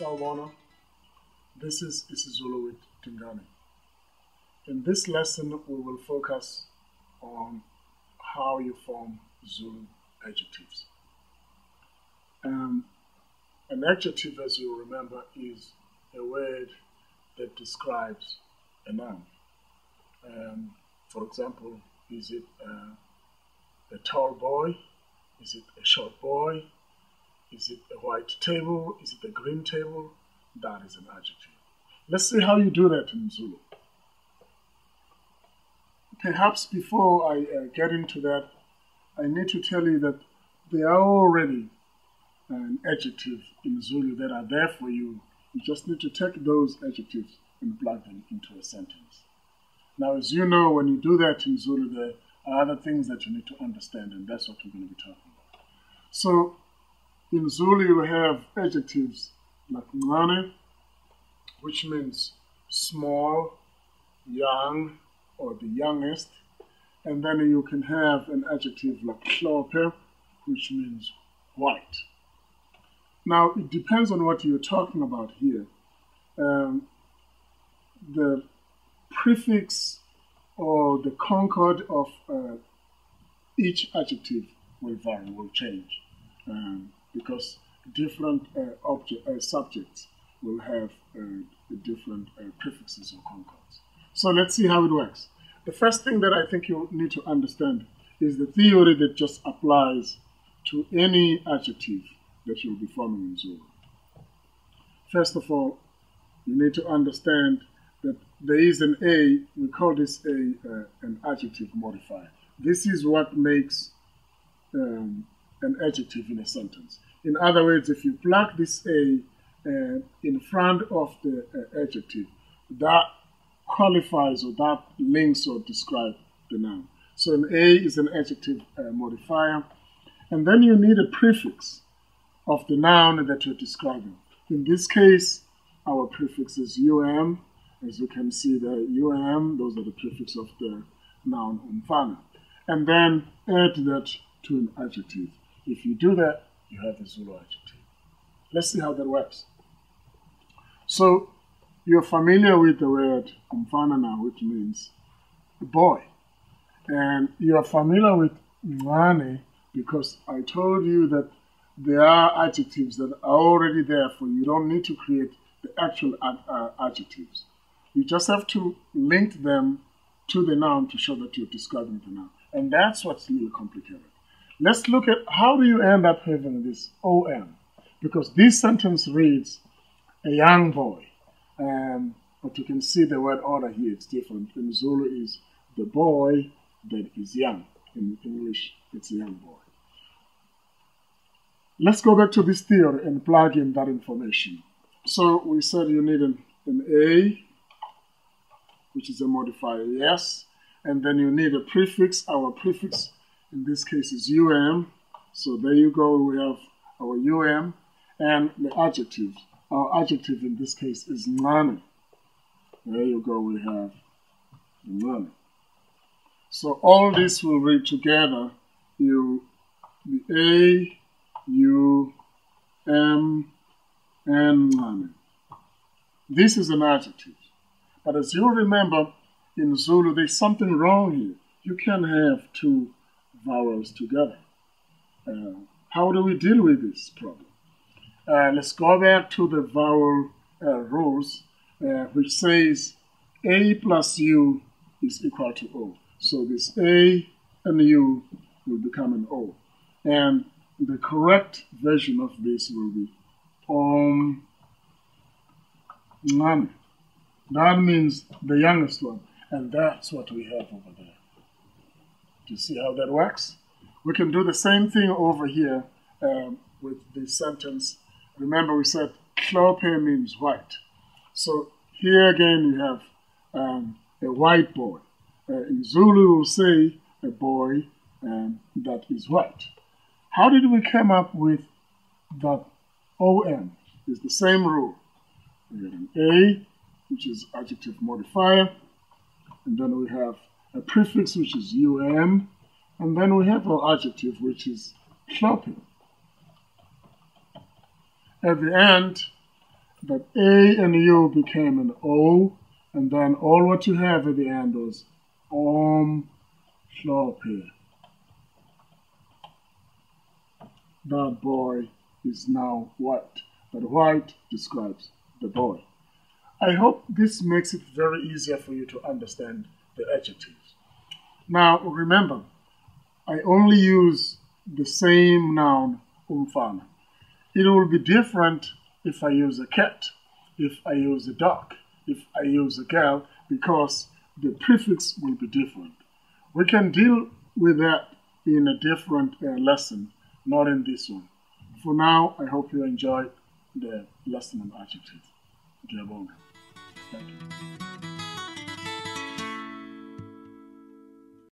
Sawubona. This is isiZulu with Dingani. In this lesson, we will focus on how you form Zulu adjectives. Um, an adjective, as you remember, is a word that describes a noun. Um, for example, is it uh, a tall boy? Is it a short boy? Is it a white table? Is it a green table? That is an adjective. Let's see how you do that in Zulu. Perhaps before I uh, get into that, I need to tell you that there are already an adjective in Zulu that are there for you. You just need to take those adjectives and plug them into a sentence. Now, as you know, when you do that in Zulu, there are other things that you need to understand, and that's what we're going to be talking about. So, in Zulu, you have adjectives like ngane, which means small, young, or the youngest. And then you can have an adjective like mhlophe, which means white. Now, it depends on what you're talking about here. Um, the prefix or the concord of uh, each adjective will vary, will change. Um, because different uh, object, uh, subjects will have uh, different uh, prefixes or concords. So let's see how it works. The first thing that I think you need to understand is the theory that just applies to any adjective that you'll be forming in Zulu. First of all, you need to understand that there is an A, we call this a uh, an adjective modifier. This is what makes um, an adjective in a sentence. In other words, if you plug this A uh, in front of the uh, adjective, that qualifies or that links or describes the noun. So an A is an adjective uh, modifier. And then you need a prefix of the noun that you're describing. In this case, our prefix is um. As you can see, the um, those are the prefix of the noun umfana. And then add that to an adjective. If you do that, you have a Zulu adjective. Let's see how that works. So you're familiar with the word umfana now, which means boy. And you're familiar with ngane because I told you that there are adjectives that are already there for you. You don't need to create the actual ad uh, adjectives. You just have to link them to the noun to show that you're describing the noun. And that's what's really complicated. Let's look at how do you end up having this OM? Because this sentence reads, a young boy. Um, but you can see the word order here, it's different. In Zulu is the boy that is young. In English, it's a young boy. Let's go back to this theory and plug in that information. So we said you need an, an A, which is a modifier, yes. And then you need a prefix. Our prefix in this case is um. So there you go, we have our um and the adjective. Our adjective in this case is ngane. There you go, we have ngane. So all this will read together, you, the A, U, M, and ngane. This is an adjective. But as you remember, in Zulu, there's something wrong here. You can have two vowels together. Uh, how do we deal with this problem? Uh, let's go back to the vowel uh, rules, uh, which says A plus U is equal to O. So this A and U will become an O. And the correct version of this will be Om Ngane. That means the youngest one. And that's what we have over there. You see how that works? We can do the same thing over here um, with the sentence. Remember, we said mhlophe means white. So here again, you have um, a white boy. Uh, in Zulu, we'll say a boy um, that is white. How did we come up with that OM? It's the same rule. We have an A, which is adjective modifier, and then we have a prefix which is um, and then we have our adjective which is mhlophe. At the end, that A and U became an O, and then all what you have at the end was Om hlophe. That boy is now white, but white describes the boy. I hope this makes it very easier for you to understand the adjectives. Now remember, I only use the same noun umfana. It will be different if I use a cat, if I use a dog, if I use a girl, because the prefix will be different. We can deal with that in a different uh, lesson, not in this one. For now, I hope you enjoyed the lesson on adjectives. Thank you.